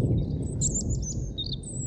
フフフ。